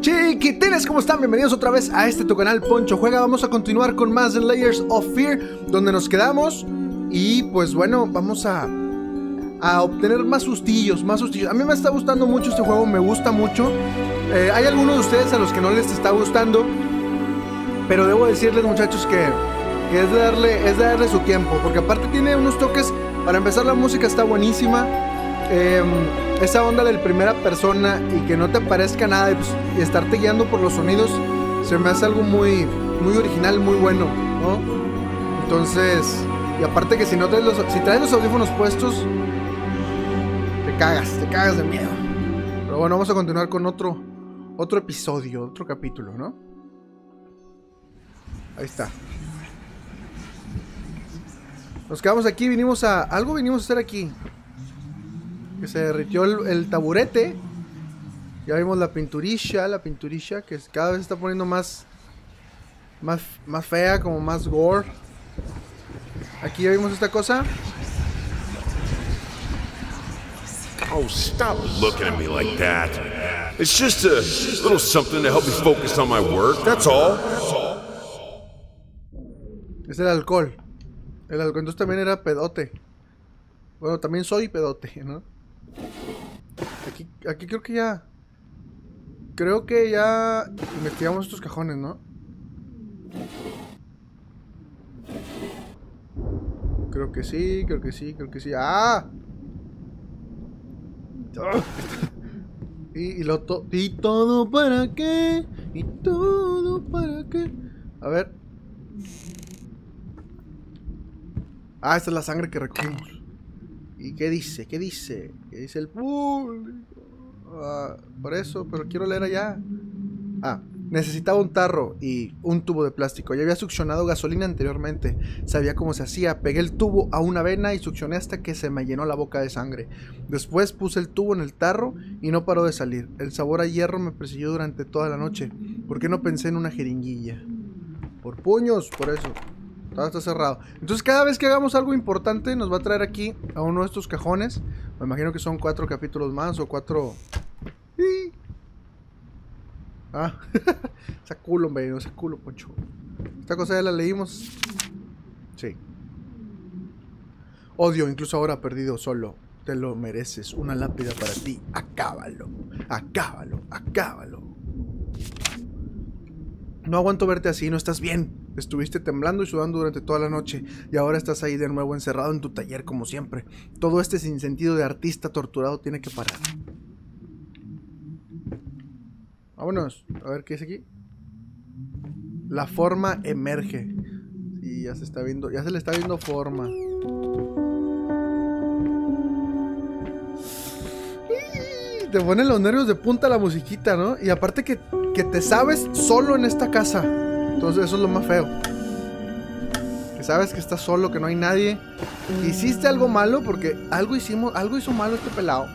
Chiquitines, ¿cómo están? Bienvenidos otra vez a este tu canal Poncho Juega. Vamos a continuar con más de Layers of Fear, donde nos quedamos. Y pues bueno, vamos a, a obtener más sustillos, más sustillos. A mí me está gustando mucho este juego, me gusta mucho. Eh, hay algunos de ustedes a los que no les está gustando. Pero debo decirles, muchachos, que, es, darle, es de darle su tiempo. Porque aparte tiene unos toques. Para empezar, la música está buenísima. Eh, esa onda del primera persona y que no te parezca nada y, pues, y, estarte guiando por los sonidos se me hace algo muy, muy original, muy bueno, ¿no? Entonces, y aparte que si no traes los, si traes los audífonos puestos, te cagas, te cagas de miedo. Pero bueno, vamos a continuar con otro, otro episodio, otro capítulo, ¿no? Ahí está. Nos quedamos aquí, vinimos a... Algo vinimos a hacer aquí que se derritió el, el, taburete. Ya vimos la pinturilla, la pinturilla que cada vez se está poniendo más, más, más fea, como más gore. Aquí ya vimos esta cosa. Oh, stop looking at me like that. It's just a little something to help me focus on my work, that's all. Es el alcohol. El alcohol entonces también era pedote. Bueno, también soy pedote, ¿no? Aquí, aquí creo que ya... Creo que ya investigamos estos cajones, ¿no? Creo que sí, creo que sí, creo que sí. ¡Ah! y, y, lo to ¿Y todo para qué? ¿Y todo para qué? A ver. Ah, esta es la sangre que recogimos. ¿Y qué dice? ¿Qué dice? ¿Qué dice el público? Ah, por eso, pero quiero leer allá. Ah, necesitaba un tarro y un tubo de plástico. Ya había succionado gasolina anteriormente. Sabía cómo se hacía. Pegué el tubo a una vena y succioné hasta que se me llenó la boca de sangre. Después puse el tubo en el tarro y no paró de salir. El sabor a hierro me persiguió durante toda la noche. ¿Por qué no pensé en una jeringuilla? Por puños, por eso. Todo está cerrado. Entonces cada vez que hagamos algo importante nos va a traer aquí a uno de estos cajones. Me imagino que son cuatro capítulos más o cuatro... Ah, esa culo, hombre, esa culo, poncho. Esta cosa ya la leímos. Sí. Odio, incluso ahora perdido solo. Te lo mereces. Una lápida para ti. Acábalo. Acábalo. Acábalo. No aguanto verte así, no estás bien. Estuviste temblando y sudando durante toda la noche y ahora estás ahí de nuevo encerrado en tu taller como siempre. Todo este sinsentido de artista torturado tiene que parar. Vámonos. A ver qué es aquí. La forma emerge. Y ya se está viendo, ya se le está viendo forma. Te ponen los nervios de punta la musiquita, ¿no? Y aparte que, que te sabes solo en esta casa. Entonces eso es lo más feo. Que sabes que estás solo, que no hay nadie. Hiciste algo malo porque algo hicimos, algo hizo malo este pelado.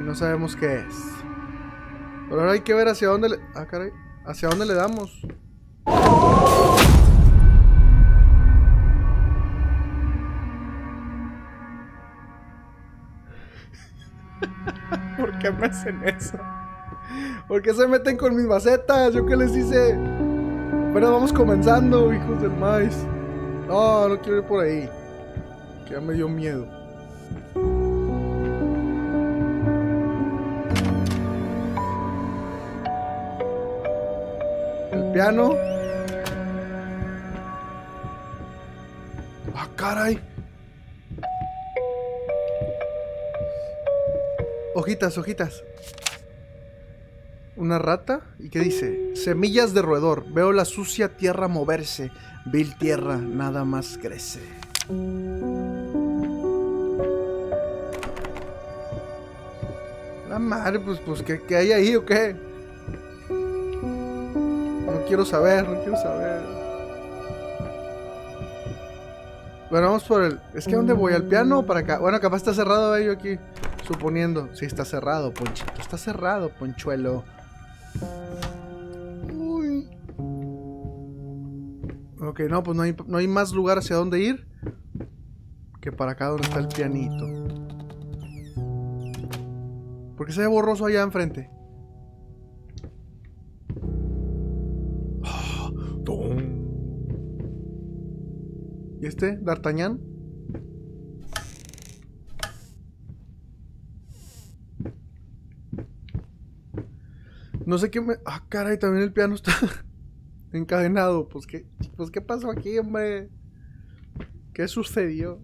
Y no sabemos qué es. Pero ahora hay que ver hacia dónde le. Ah, caray. Hacia dónde le damos. ¿Por qué me hacen eso? ¿Por qué se meten con mis macetas? ¿Yo qué les hice? Pero vamos comenzando, hijos del maíz. No, no quiero ir por ahí. Que ya me dio miedo. El piano. Ah, caray. Hojitas, hojitas. Una rata. ¿Y qué dice? Semillas de roedor. Veo la sucia tierra moverse. Vil tierra, nada más crece. La madre, pues, pues, ¿qué, qué hay ahí o qué? No quiero saber, no quiero saber. Bueno, vamos por el... Es que ¿a dónde voy? ¿Al piano o para acá? Bueno, capaz está cerrado ahí aquí. Suponiendo. Sí, está cerrado, Ponchito. Está cerrado, Ponchuelo. Uy. Ok, no, pues no hay, no hay más lugar hacia dónde ir. Que para acá donde está el pianito. ¿Por qué se ve borroso allá enfrente? ¿Y este? ¿D'Artagnan? No sé qué me... Ah, caray, también el piano está encadenado. Pues qué, pues qué pasó aquí, hombre. ¿Qué sucedió?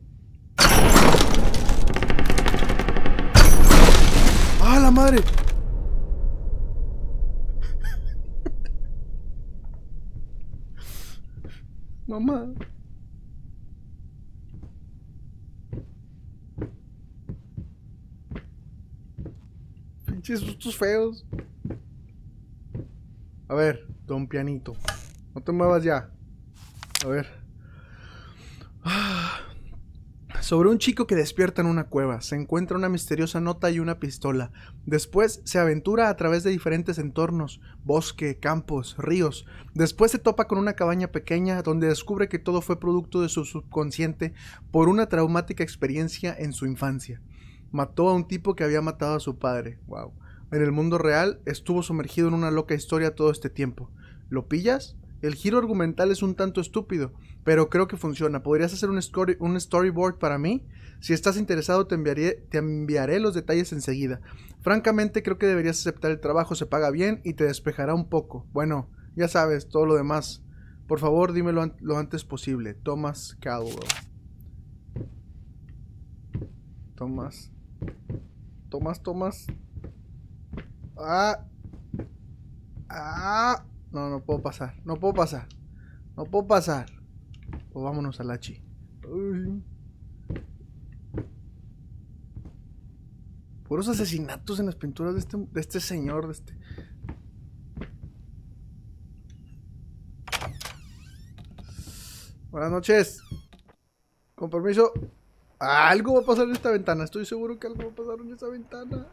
¡Ah, la madre! Mamá. Pinches sustos feos. A ver, don pianito. No te muevas ya. A ver. Sobre un chico que despierta en una cueva, se encuentra una misteriosa nota y una pistola. Después se aventura a través de diferentes entornos, bosque, campos, ríos. Después se topa con una cabaña pequeña donde descubre que todo fue producto de su subconsciente por una traumática experiencia en su infancia. Mató a un tipo que había matado a su padre. Wow en el mundo real estuvo sumergido en una loca historia todo este tiempo. ¿Lo pillas? El giro argumental es un tanto estúpido, pero creo que funciona. ¿Podrías hacer un, un storyboard para mí? Si estás interesado te enviaré, te enviaré los detalles enseguida. Francamente creo que deberías aceptar el trabajo, se paga bien y te despejará un poco. Bueno, ya sabes, todo lo demás. Por favor, dímelo lo antes posible. Thomas Caldwell. Thomas. Thomas, Thomas. Ah. Ah. No, no puedo pasar. No puedo pasar. No puedo pasar. Pues vámonos a la chi. Puros asesinatos en las pinturas de este, de este señor, de este. Buenas noches. Con permiso. Algo va a pasar en esta ventana. Estoy seguro que algo va a pasar en esta ventana.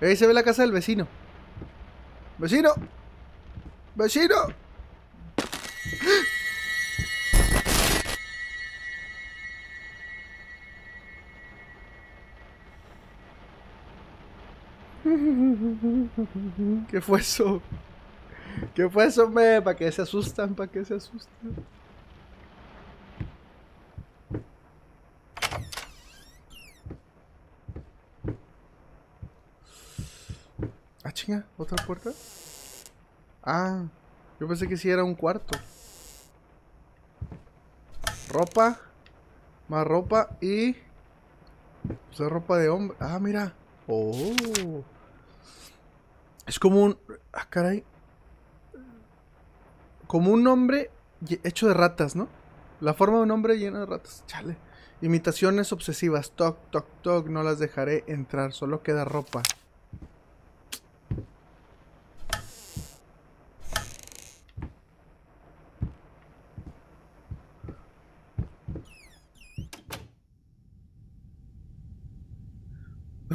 Ahí se ve la casa del vecino. ¡Vecino! ¡Vecino! ¿Qué fue eso? ¿Qué fue eso, me? ¿Para qué se asustan? ¿Para qué se asustan? Otra puerta. Ah, yo pensé que sí era un cuarto. Ropa. Más ropa y... Pues es ropa de hombre. Ah, mira. Oh. Es como un... Ah, caray. Como un hombre hecho de ratas, ¿no? La forma de un hombre lleno de ratas. Chale. Imitaciones obsesivas. Toc, toc, toc. No las dejaré entrar. Solo queda ropa.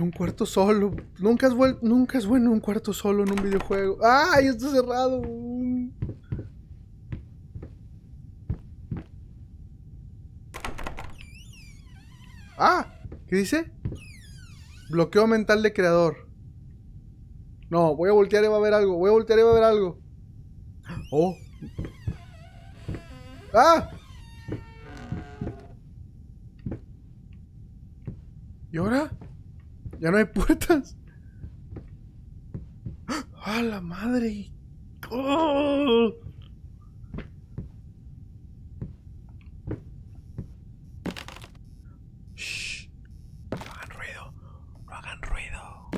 Un cuarto solo. Nunca es, nunca es bueno un cuarto solo en un videojuego. ¡Ay, está cerrado! ¡Ah! ¿Qué dice? Bloqueo mental de creador. No, voy a voltear y va a haber algo. Voy a voltear y va a haber algo. ¡Oh! ¡Ah! ¿Y ahora? Ya no hay puertas. ¡Ah, la madre! ¡Oh! Shh. No hagan ruido. No hagan ruido.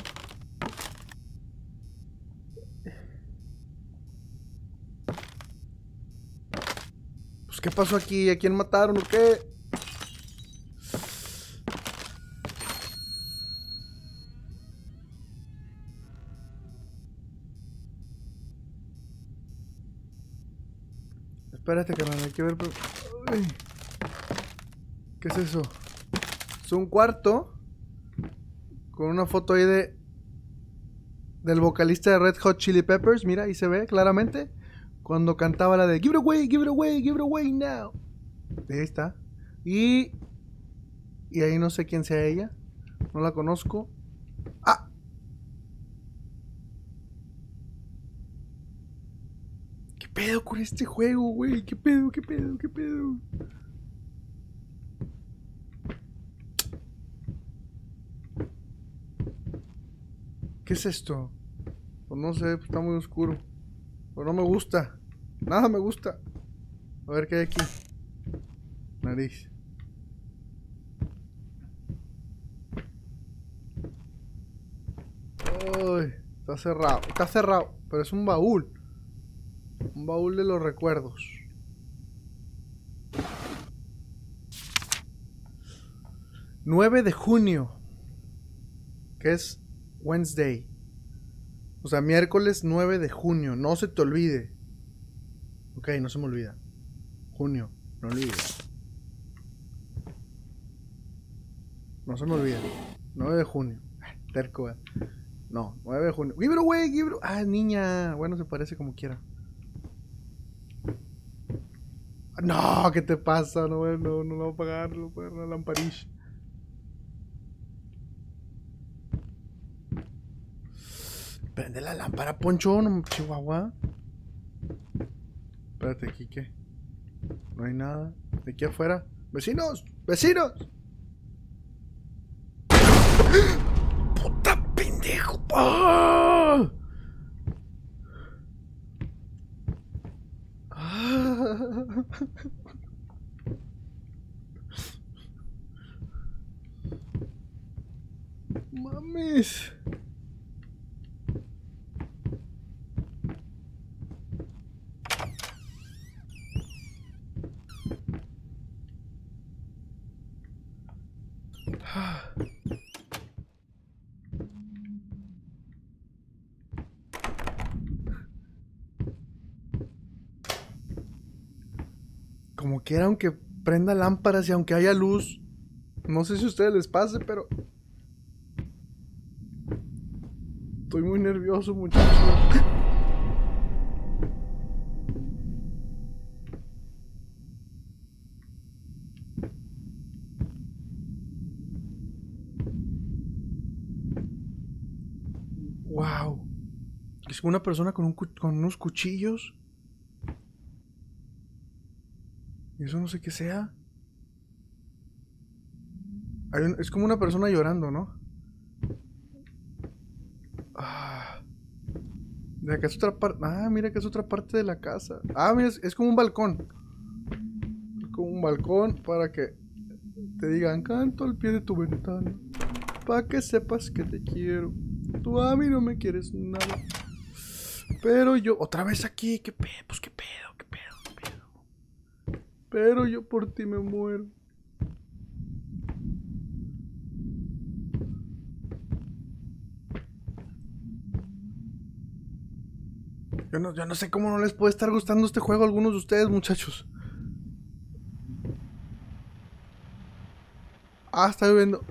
Pues, ¿qué pasó aquí? ¿A quién mataron o qué? Espérate, carnal, hay que ver. ¿Qué es eso? Es un cuarto con una foto ahí de del vocalista de Red Hot Chili Peppers. Mira, ahí se ve claramente cuando cantaba la de Give it away, give it away, give it away now. Ahí está. Y Y ahí no sé quién sea ella. No la conozco. ¡Ah! ¿Qué pedo con este juego, güey? ¿Qué pedo, qué pedo, qué pedo? ¿Qué es esto? Pues no sé, está muy oscuro. Pero no me gusta. Nada me gusta. A ver qué hay aquí. Nariz. Uy, está cerrado. Está cerrado, pero es un baúl. Un baúl de los recuerdos. ...9 de junio... ...que es Wednesday... ...o sea, miércoles 9 de junio... ...no se te olvide... ...ok, no se me olvida... ...junio, no olvides... ...no se me olvida... ...9 de junio... ...terco, eh. No, 9 de junio... ¡Gibro, güey! ¡Gibro! ¡Ah, niña! Bueno, se parece como quiera... No, ¿qué te pasa? No, no, no lo voy a pagar, no voy a la lamparilla. Prende la lámpara, Poncho, no, Chihuahua. Espérate, aquí qué. No hay nada. De aquí afuera. ¡Vecinos! ¡Vecinos! ¡Puta pendejo! ¡Ah! Mames. Ah. Quiera, aunque prenda lámparas y aunque haya luz, no sé si a ustedes les pase, pero estoy muy nervioso, muchachos. Wow. Es una persona con, un con unos cuchillos. Y eso no sé qué sea. Es como una persona llorando, ¿no? Ah. De acá es otra parte. Ah, mira que es otra parte de la casa. Ah, mira, es, como un balcón. Como un balcón para que te digan canto al pie de tu ventana. Para que sepas que te quiero. Tú a mí no me quieres nada. Pero yo, otra vez aquí, qué pedo, pues qué pedo, qué pedo, qué pedo. Pero yo por ti me muero. Yo no, yo no sé cómo no les puede estar gustando este juego a algunos de ustedes, muchachos. Ah, está lloviendo.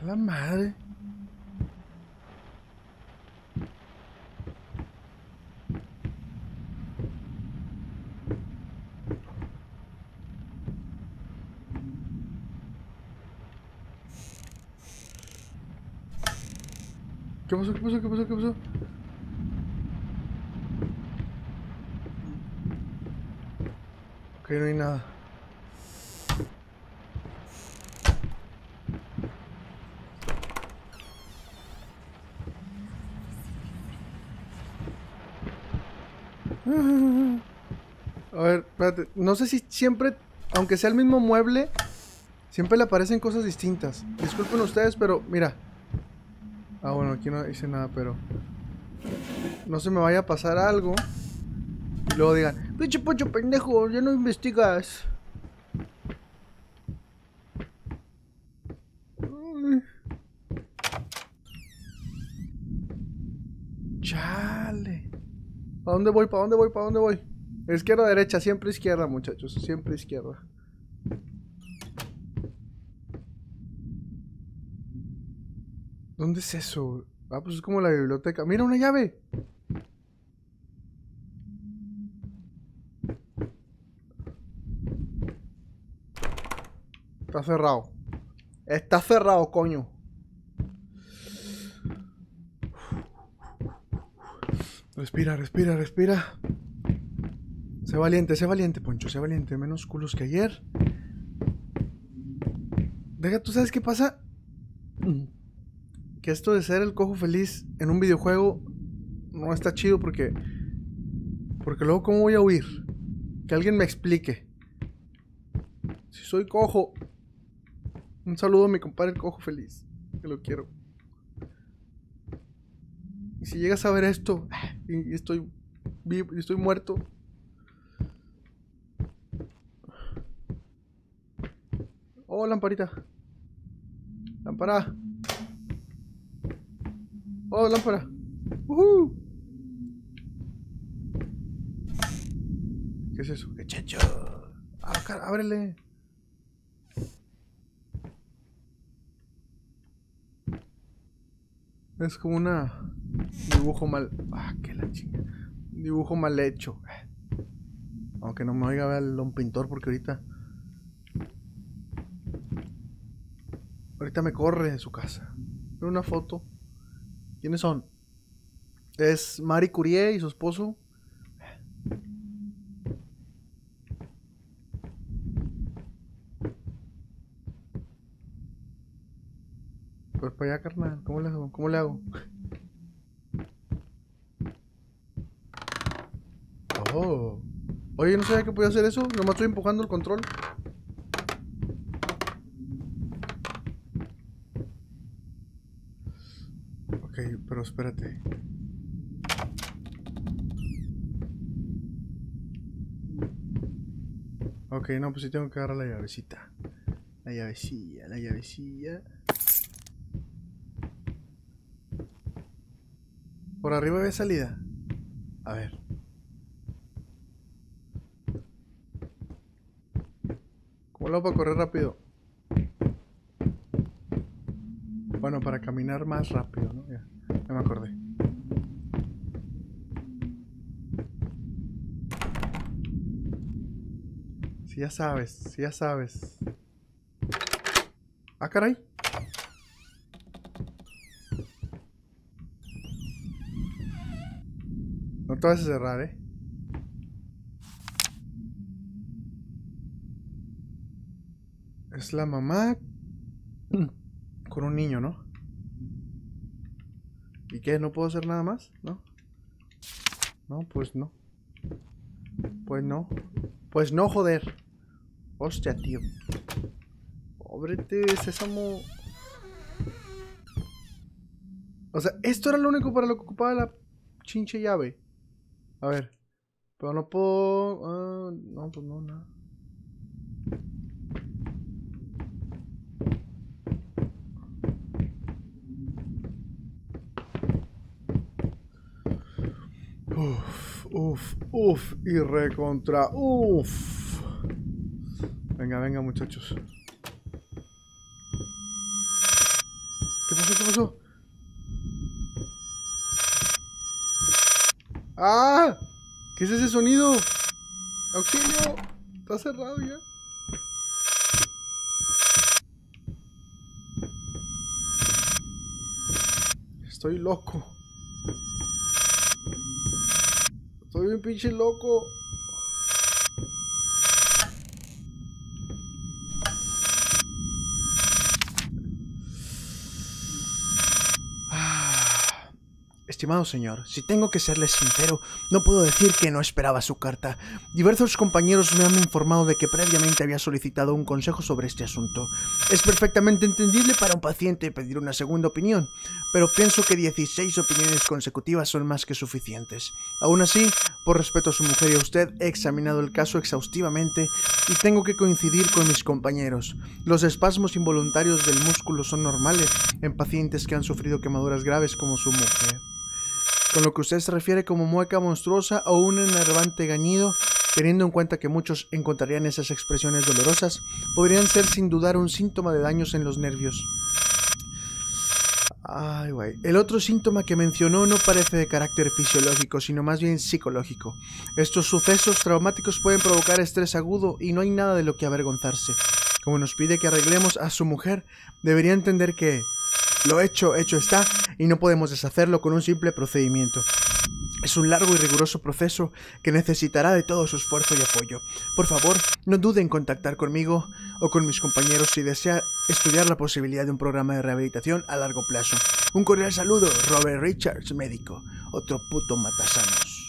A la madre. ¿Qué pasó? ¿Qué pasó? ¿Qué pasó? ¿Qué pasó? Ok, no hay nada. No sé si siempre, aunque sea el mismo mueble, siempre le aparecen cosas distintas. Disculpen ustedes, pero mira. Ah, bueno, aquí no dice nada, pero... No se me vaya a pasar algo. Y luego digan, pinche pocho pendejo, ya no investigas. Chale. ¿Para dónde voy? ¿Para dónde voy? ¿Para dónde voy? Izquierda, derecha, siempre izquierda, muchachos. Siempre izquierda. ¿Dónde es eso? Ah, pues es como la biblioteca. ¡Mira, una llave! Está cerrado. Está cerrado, coño. Respira, respira, respira. Sé valiente, sé valiente, Poncho, sé valiente. Menos culos que ayer. Deja, ¿tú sabes qué pasa? Que esto de ser el cojo feliz en un videojuego no está chido porque... Porque luego, ¿cómo voy a huir? Que alguien me explique. Si soy cojo... Un saludo a mi compadre el cojo feliz. Que lo quiero. Y si llegas a ver esto y estoy vivo y estoy muerto, Oh, lamparita. Lámpara. Oh, lámpara. Uh ¿Qué es eso? ¡Qué checho! Ah, ábrele. Es como una dibujo mal. Ah, qué la chinga. Dibujo mal hecho. Aunque no me oiga ver un pintor porque ahorita Ahorita me corre de su casa. Una foto. ¿Quiénes son? Es Mari Curie y su esposo. Pues para allá, carnal. ¿Cómo le hago? ¿Cómo le hago? Oh. Oye, no sabía que podía hacer eso. Nomás estoy empujando el control. Espérate. Ok, no, pues sí tengo que agarrar la llavecita. La llavecilla, la llavecilla. Por arriba ve salida. A ver. ¿Cómo lo para correr rápido? Bueno, para caminar más rápido, ¿no? Ya. Me acordé. Si ya sabes, si ya sabes. Ah, caray. No te vas a cerrar, ¿eh? Es la mamá con un niño, ¿no? ¿Y qué? ¿No puedo hacer nada más? ¿No? No, pues no. Pues no. Pues no, joder. Hostia, tío. Pobrete, sésamo. O sea, esto era lo único para lo que ocupaba la chinche llave. A ver. Pero no puedo... Ah, no, pues no, nada. Uf, uf. Y recontra. Uf. Venga, venga, muchachos. ¿Qué pasó? ¿Qué pasó? ¡Ah! ¿Qué es ese sonido? ¡Auxilio! Está cerrado ya. Estoy loco. Soy un pinche loco. Estimado señor, si tengo que serles sincero, no puedo decir que no esperaba su carta. Diversos compañeros me han informado de que previamente había solicitado un consejo sobre este asunto. Es perfectamente entendible para un paciente pedir una segunda opinión, pero pienso que 16 opiniones consecutivas son más que suficientes. Aún así, por respeto a su mujer y a usted, he examinado el caso exhaustivamente y tengo que coincidir con mis compañeros. Los espasmos involuntarios del músculo son normales en pacientes que han sufrido quemaduras graves como su mujer con lo que usted se refiere como mueca monstruosa o un enervante gañido, teniendo en cuenta que muchos encontrarían esas expresiones dolorosas, podrían ser sin dudar un síntoma de daños en los nervios. Ay, güey. El otro síntoma que mencionó no parece de carácter fisiológico, sino más bien psicológico. Estos sucesos traumáticos pueden provocar estrés agudo y no hay nada de lo que avergonzarse. Como nos pide que arreglemos a su mujer, debería entender que lo hecho, hecho está, y no podemos deshacerlo con un simple procedimiento. Es un largo y riguroso proceso que necesitará de todo su esfuerzo y apoyo. Por favor, no dude en contactar conmigo o con mis compañeros si desea estudiar la posibilidad de un programa de rehabilitación a largo plazo. Un cordial saludo, Robert Richards, médico. Otro puto matasanos.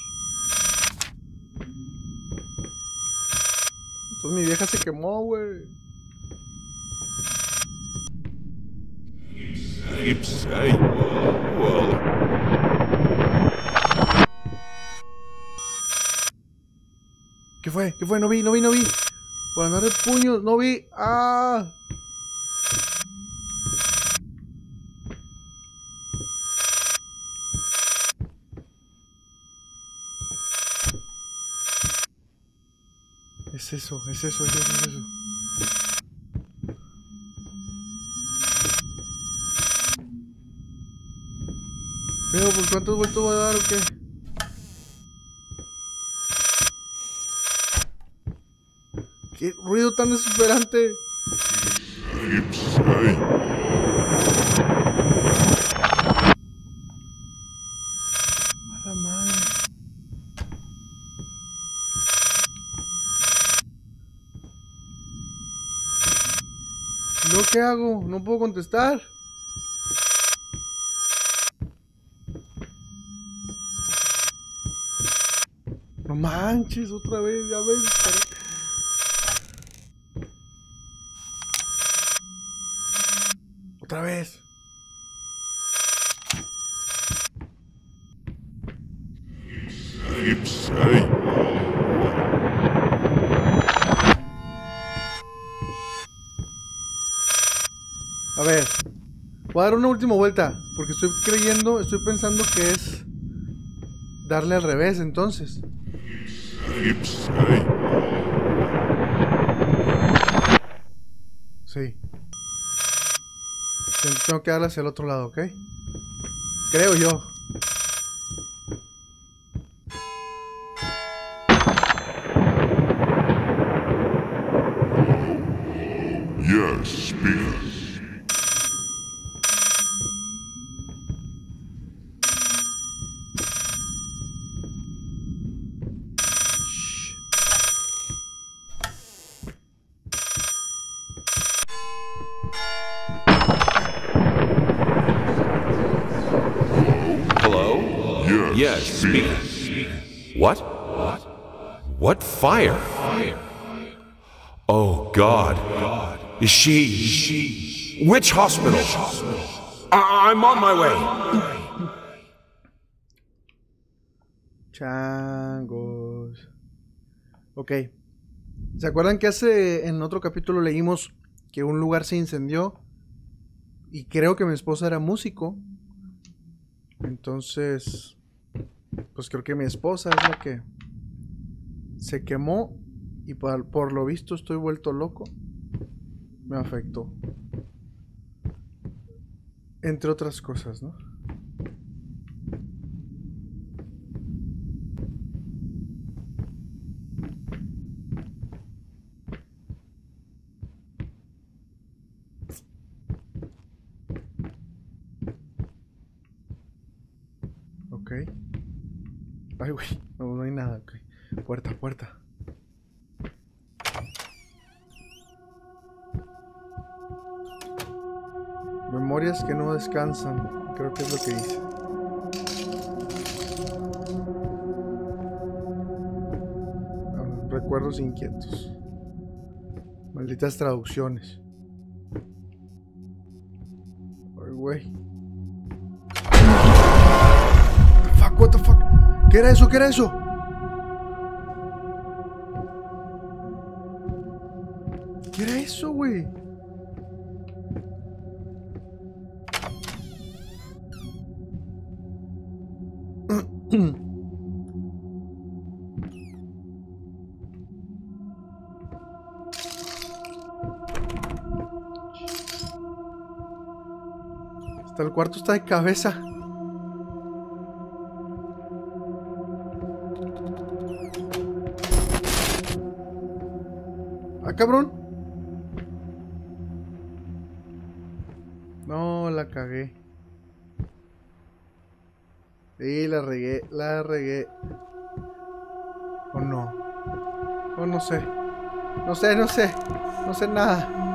Entonces mi vieja se quemó, güey. ¿Qué fue? ¿Qué fue? No vi, no vi, no vi. Por andar de puños, no vi. ¡Ah! Es eso, es eso, es eso, es eso. Cuántos vueltos voy a dar o qué? ¡Qué ruido tan desesperante! A la madre. ¿Lo qué hago? No puedo contestar. Manches, otra vez, ya ves. Otra vez. A ver. Voy a dar una última vuelta. Porque estoy creyendo, estoy pensando que es darle al revés entonces. Sí. Tengo que darle hacia el otro lado, ¿ok? Creo yo. Fire? Oh God. Is she? Which hospital? I'm on my way. Changos. Ok. ¿Se acuerdan que hace en otro capítulo leímos que un lugar se incendió? Y creo que mi esposa era músico. Entonces, pues creo que mi esposa es la que se quemó y por, por lo visto estoy vuelto loco. Me afectó. Entre otras cosas, ¿no? Ok. Ay, güey. No, no hay nada, ok. Puerta, puerta. Memorias que no descansan. Creo que es lo que dice. Ah, Recuerdos inquietos. Malditas traducciones. Ay, güey. Fuck, what the fuck? ¿Qué era eso? ¿Qué era eso? Cuarto está de cabeza. Ah, cabrón. No, la cagué. Sí, la regué, la regué. ¿O no? O no sé. No sé, no sé. No sé nada.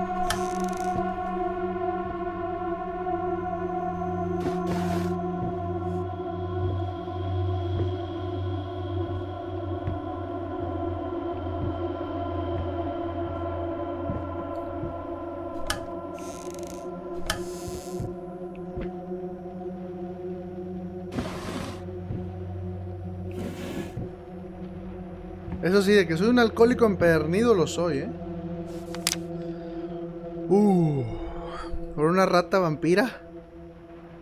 Sí, de que soy un alcohólico empernido lo soy, ¿eh? Uh, por una rata vampira.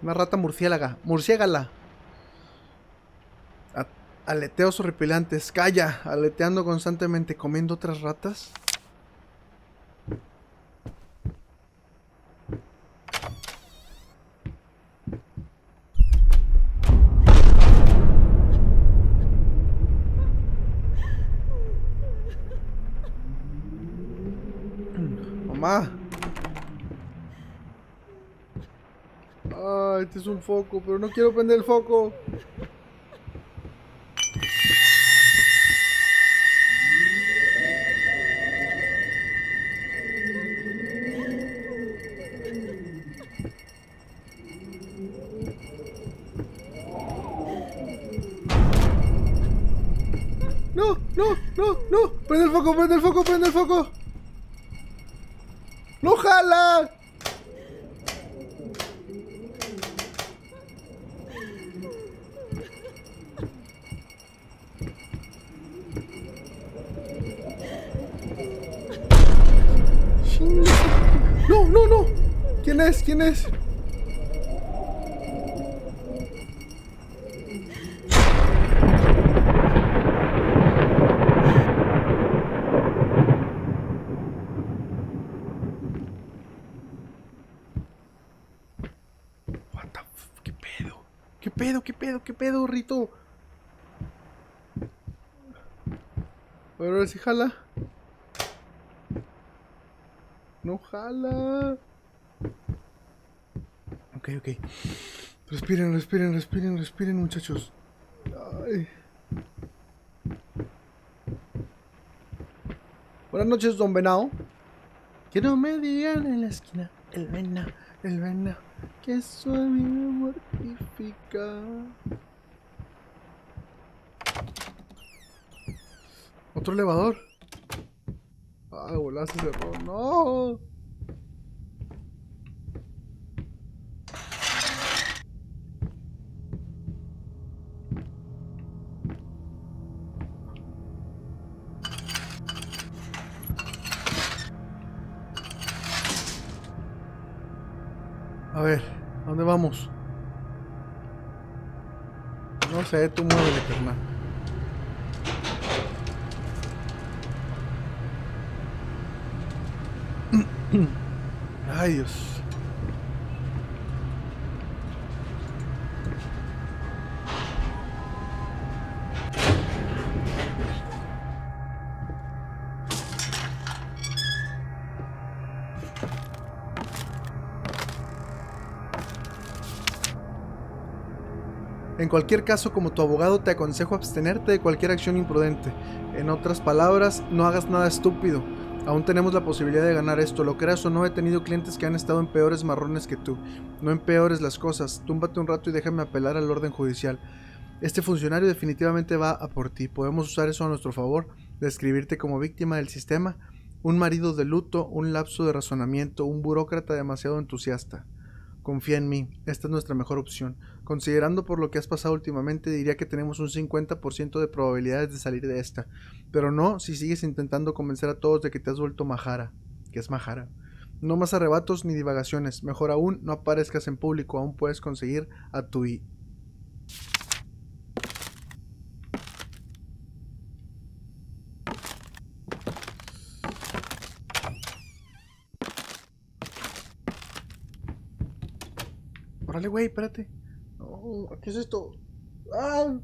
Una rata murciélaga. Murciégala. Aleteos horripilantes. Calla. Aleteando constantemente. Comiendo otras ratas. Mamá. Ay, este es un foco, pero no quiero prender el foco. No, no, no, no. Prende el foco, prende el foco, prende el foco. ¿Qué pedo? ¿Qué pedo? ¿Qué pedo? ¿Qué pedo, Rito? A ver, a ver si jala. No jala. Ok. Respiren, respiren, respiren, respiren, muchachos. Buenas noches, don Venado. Que no me digan en la esquina el vena, el vena, que eso a mí me mortifica. Otro elevador. Ah, volá, se cerró. No. Ver, ¿a dónde vamos? No sé, tú muévele, carnal. Ay, Dios. En cualquier caso, como tu abogado, te aconsejo abstenerte de cualquier acción imprudente. En otras palabras, no hagas nada estúpido. Aún tenemos la posibilidad de ganar esto. Lo creas o no, he tenido clientes que han estado en peores marrones que tú. No empeores las cosas. Túmbate un rato y déjame apelar al orden judicial. Este funcionario definitivamente va a por ti. Podemos usar eso a nuestro favor. Describirte como víctima del sistema. Un marido de luto, un lapso de razonamiento, un burócrata demasiado entusiasta. Confía en mí, esta es nuestra mejor opción. Considerando por lo que has pasado últimamente, diría que tenemos un 50% de probabilidades de salir de esta. Pero no si sigues intentando convencer a todos de que te has vuelto majara. que es majara? No más arrebatos ni divagaciones. Mejor aún, no aparezcas en público. Aún puedes conseguir a tu Órale. Güey, espérate. No, ¿qué es esto? ¡Ah!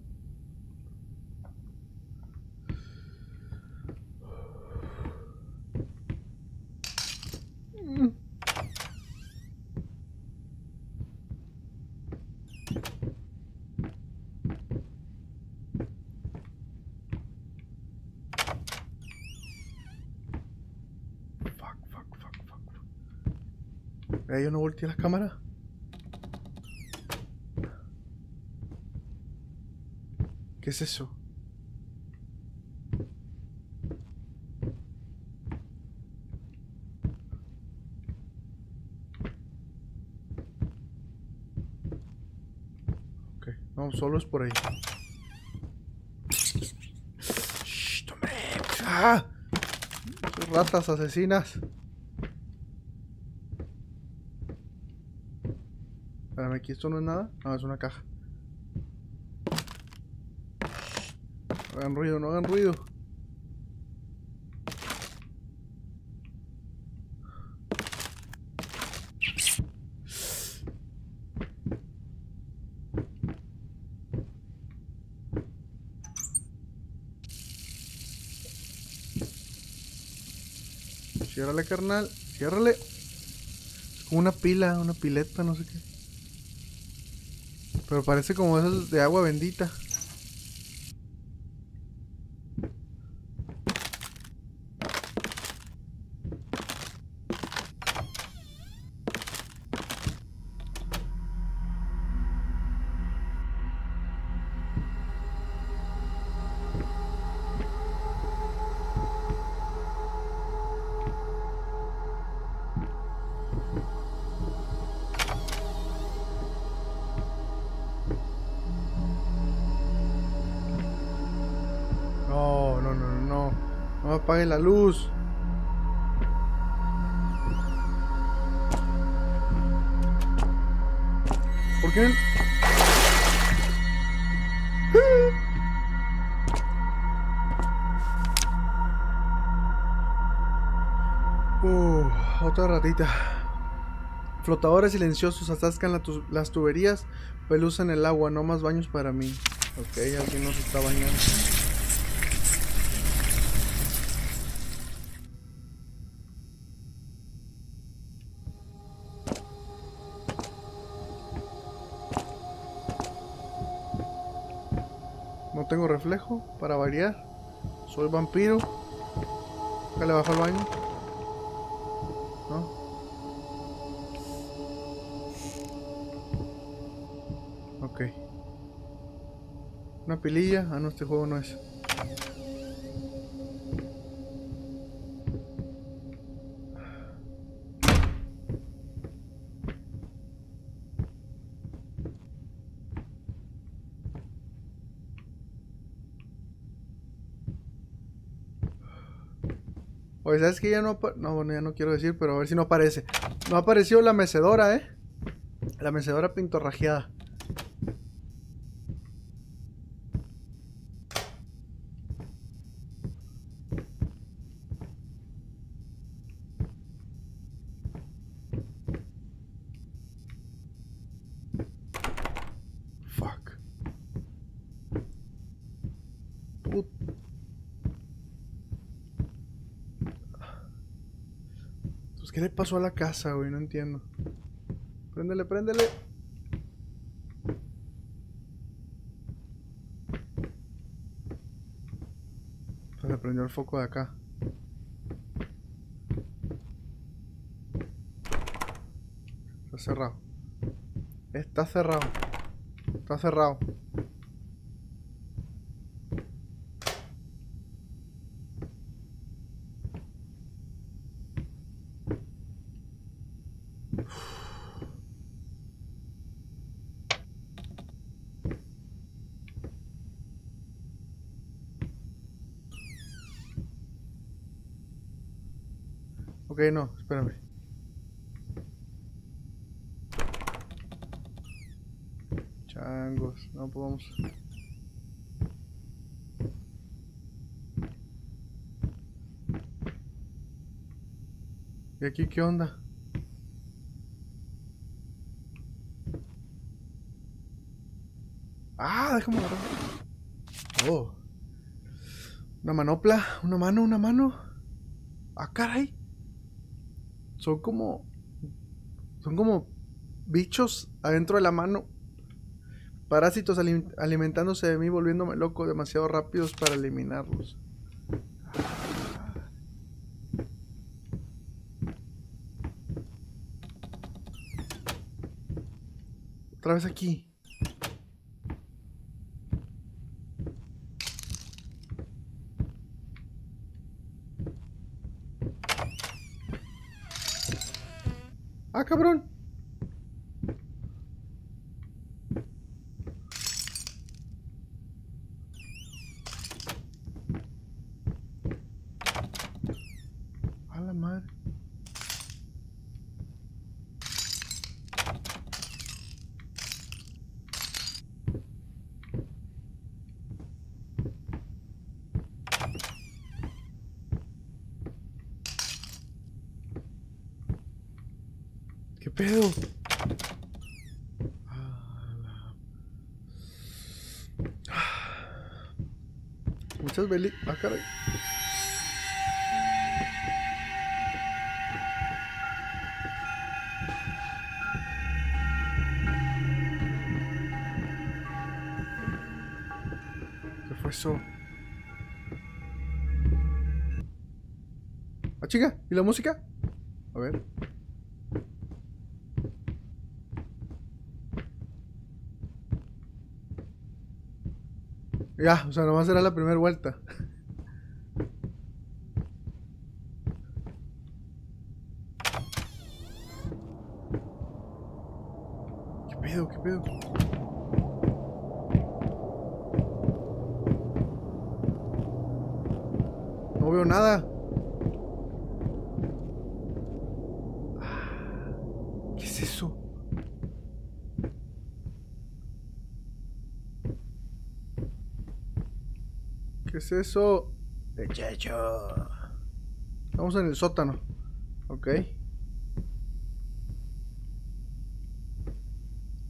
Yo no volteé la cámara. ¿Qué es eso? Ok, no, solo es por ahí. Shh, hombre. ¡Ah! Ratas asesinas. Espérame, aquí esto no es nada. No, es una caja. Hagan ruido, no hagan ruido. Ciérrale, carnal. Ciérrale. Es como una pila, una pileta, no sé qué. Pero parece como esas de agua bendita. Luz. ¿Por qué? Uh, otra ratita. Flotadores silenciosos atascan las tuberías, pelusan el agua, no más baños para mí. Ok, alguien nos está bañando. Para variar. Soy vampiro. Acá le bajo al baño. ¿No? Ok. Una pililla. Ah, no, este juego no es. Oye, ¿sabes que ya no No, bueno, ya no quiero decir, pero a ver si no aparece. No apareció la mecedora, ¿eh? La mecedora pintorrajeada. Fuck. Put- Pues, ¿qué le pasó a la casa, güey? No entiendo. Préndele, préndele. Se le prendió el foco de acá. Está cerrado. Está cerrado. Está cerrado. Ok, no, espérame. Changos, no podemos. ¿Y aquí qué onda? Ah, déjame agarrar. Oh. Una manopla, una mano, una mano. Ah, caray. Son como. Son como bichos adentro de la mano. Parásitos alim- alimentándose de mí, volviéndome loco demasiado rápidos para eliminarlos. Otra vez aquí. Ah, cabrón. A la madre. ¿Qué pedo? Muchas veli... Ah, caray. ¿Qué fue eso? Ah, chica, ¿y la música? A ver. Ya, o sea, nomás será la primera vuelta. ¿Qué pedo? ¿Qué pedo? No veo nada. Ah, ¿Qué es eso? ¿Qué es eso? Muchacho. Estamos en el sótano. Ok.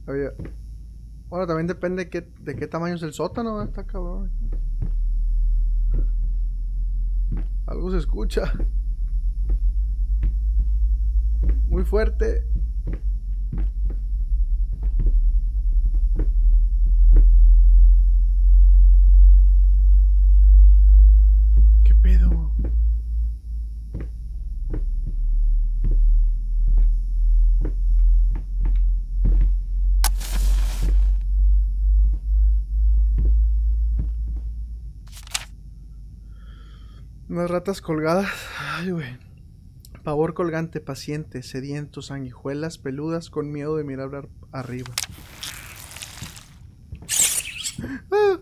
Había- Bueno, también depende de qué, de qué tamaño es el sótano. ¿verdad? Está cabrón. Algo se escucha. Muy fuerte. ¿Qué pedo? Ratas colgadas. Pavor colgante, paciente, sediento, sanguijuelas peludas con miedo de mirar ar- arriba. Ah.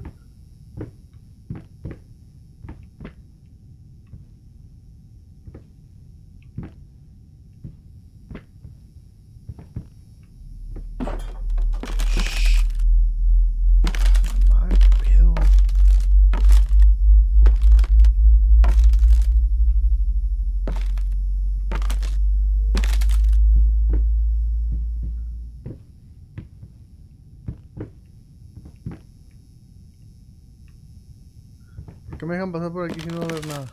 Madre, qué pedo. ¿Por qué me dejan pasar por aquí si no va a ver nada?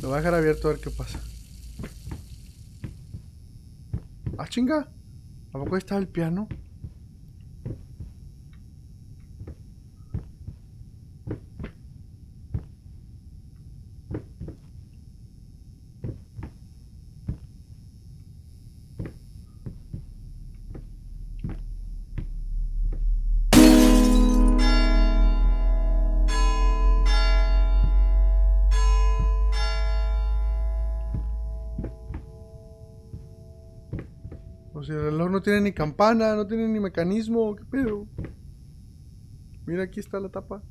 Lo voy a dejar abierto a ver qué pasa. Ah, chinga. ¿A poco ahí estaba el piano? No tiene ni campana, no tiene ni mecanismo, ¿qué pedo? Mira, aquí está la tapa.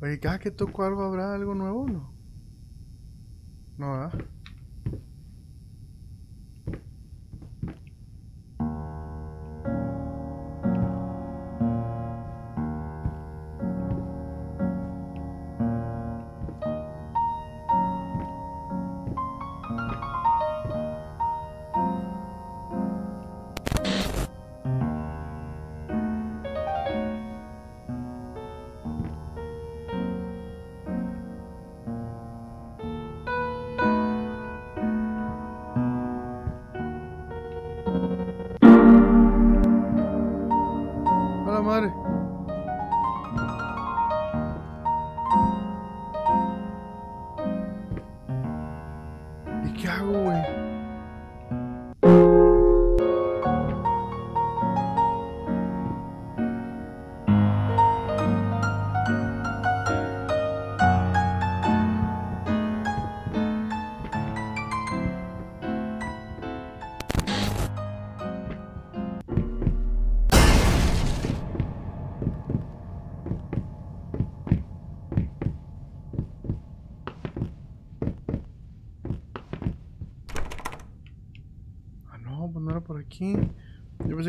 Oye, cada que toco algo habrá algo nuevo o no? No, ¿verdad?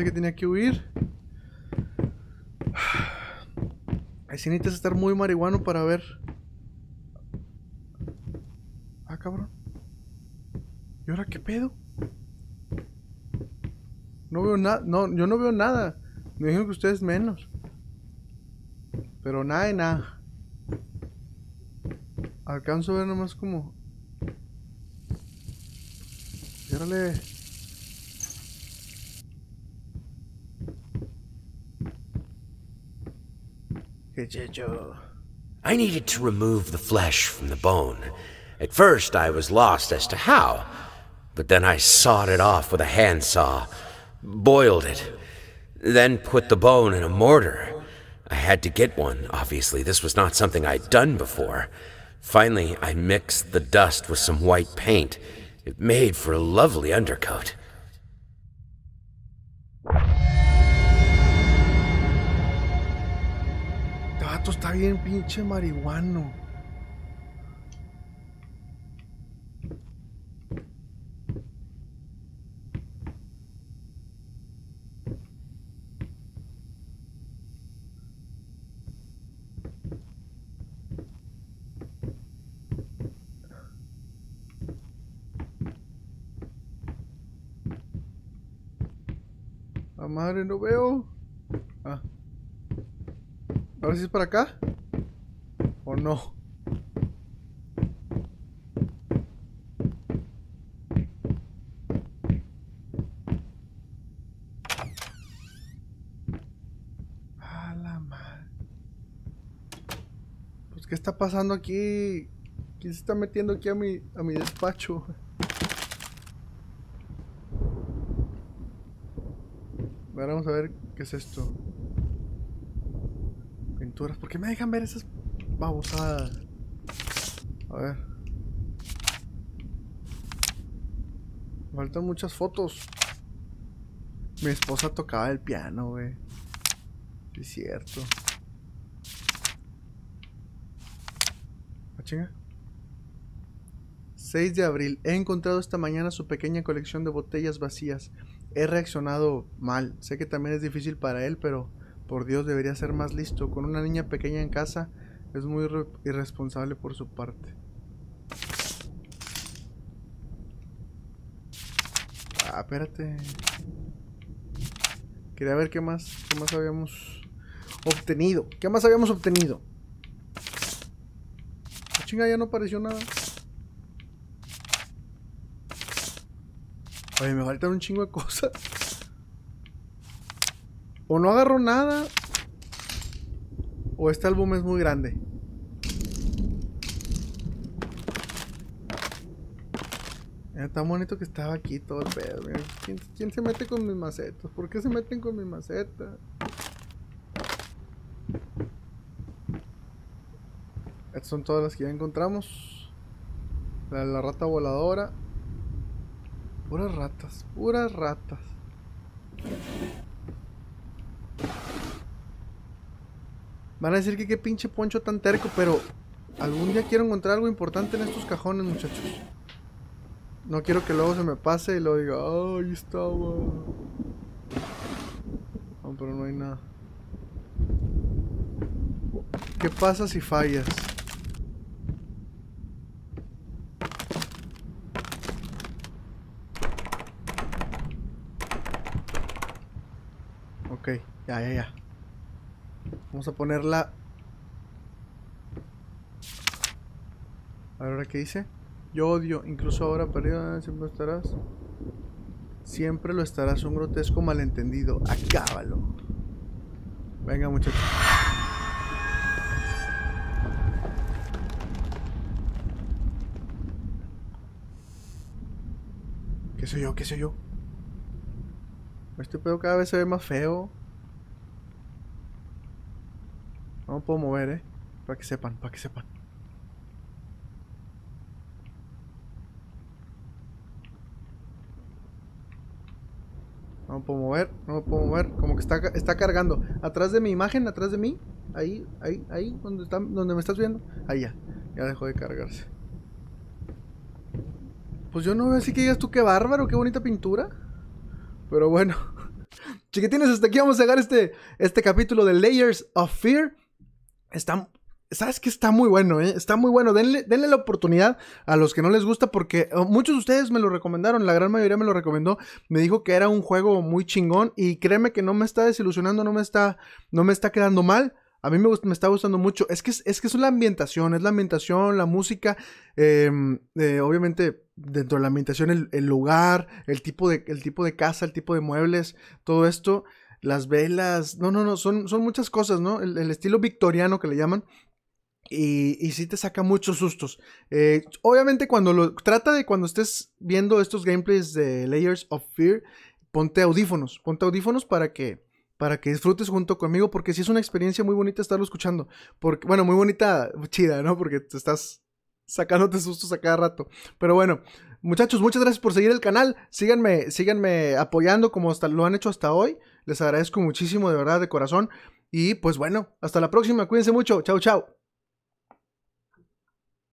Que tenía que huir. Ahí sí necesitas estar muy marihuano para ver. Ah, cabrón. ¿Y ahora qué pedo? No veo nada. No, yo no veo nada. Me dijeron que ustedes menos. Pero nada de nada. Alcanzo a ver nomás como. Órale. I needed to remove the flesh from the bone. At first, I was lost as to how, but then I sawed it off with a handsaw, boiled it, then put the bone in a mortar. I had to get one, obviously. This was not something I'd done before. Finally, I mixed the dust with some white paint. It made for a lovely undercoat. Vato está bien pinche marihuano. Madre, no veo. A ver si es para acá. ¿O no? A la madre. Pues, ¿qué está pasando aquí? ¿Quién se está metiendo aquí a mi, a mi despacho? A ver, vamos a ver qué es esto. ¿Por qué me dejan ver esas babosadas? A ver. Faltan muchas fotos. Mi esposa tocaba el piano, güey. Es cierto. ¿Ah, chinga? 6 de abril. He encontrado esta mañana su pequeña colección de botellas vacías. He reaccionado mal. Sé que también es difícil para él, pero por Dios debería ser más listo. Con una niña pequeña en casa es muy irre- irresponsable por su parte. Ah, espérate. Quería ver qué más, qué más habíamos obtenido. ¿Qué más habíamos obtenido? Ah, Chinga, ya no apareció nada. Oye, me faltan un chingo de cosas. O no agarro nada. O este álbum es muy grande. Tan bonito que estaba aquí todo el pedo. mira. ¿Quién, quién se mete con mis macetas? ¿Por qué se meten con mis macetas? Estas son todas las que ya encontramos. La, la rata voladora. Puras ratas, puras ratas. Van a decir que qué pinche poncho tan terco, pero algún día quiero encontrar algo importante en estos cajones, muchachos. No quiero que luego se me pase y luego diga, "Ah, ahí estaba. No, pero no hay nada. ¿Qué pasa si fallas? Ok, ya, ya, ya. Vamos a ponerla. A ver, ¿ahora qué dice? Yo odio, incluso ahora perdida, siempre estarás. Siempre lo estarás, un grotesco malentendido. Acábalo. Venga, muchachos. ¿Qué soy yo? ¿Qué soy yo? Este pedo cada vez se ve más feo. No me puedo mover, eh. Para que sepan, para que sepan. No me puedo mover, no me puedo mover. Como que está, está cargando. Atrás de mi imagen, atrás de mí. Ahí, ahí, ahí, donde, está, donde me estás viendo. Ahí ya. Ya dejó de cargarse. Pues yo no veo así que digas tú qué bárbaro, qué bonita pintura. Pero bueno. Chiquitines, hasta aquí vamos a llegar este, este capítulo de Layers of Fear. Está, ¿Sabes que Está muy bueno, ¿eh? Está muy bueno. Denle, denle, la oportunidad a los que no les gusta porque oh, muchos de ustedes me lo recomendaron, la gran mayoría me lo recomendó. Me dijo que era un juego muy chingón y créeme que no me está desilusionando, no me está, no me está quedando mal. A mí me, me está gustando mucho. Es que es, que es la ambientación, es la ambientación, la música. Em, eh, obviamente, dentro de la ambientación, el, lugar, el tipo, de, el tipo de casa, el tipo de muebles, todo esto, las velas. No, no, no, son, son muchas cosas, ¿no? El, estilo victoriano que le llaman. Y, y sí te saca muchos sustos. Eh, obviamente, cuando lo. Trata de cuando estés viendo estos gameplays de Layers of Fear, ponte audífonos. Ponte audífonos para que para que disfrutes junto conmigo, porque sí es una experiencia muy bonita estarlo escuchando. Porque, bueno, muy bonita, chida, ¿no? Porque te estás sacándote sustos a cada rato. Pero bueno, muchachos, muchas gracias por seguir el canal. Síganme, síganme apoyando como hasta, lo han hecho hasta hoy. Les agradezco muchísimo, de verdad, de corazón. Y pues bueno, hasta la próxima. Cuídense mucho. Chao, chao.